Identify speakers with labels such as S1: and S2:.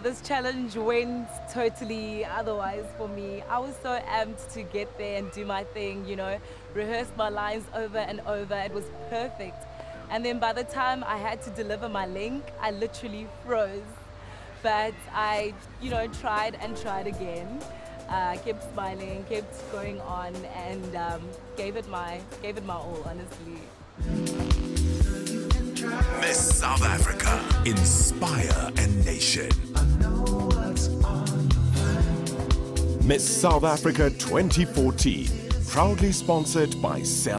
S1: This challenge went totally otherwise for me. I was so amped to get there and do my thing, you know, rehearse my lines over and over. It was perfect. And then by the time I had to deliver my link, I literally froze. But I, you know, tried and tried again. Uh, kept smiling, kept going on, and um, gave it my gave it my all, honestly.
S2: Miss South Africa. Inspire a nation. Miss South Africa 2014. Proudly sponsored by Cell.